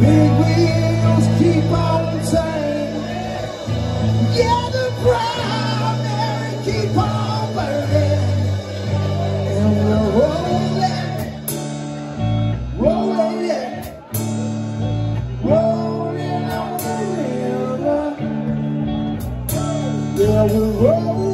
Big wheels keep on turning, yeah, the Proud Mary keep on burning, and we're rolling, rolling, yeah, rolling on the river. Yeah, we're rolling.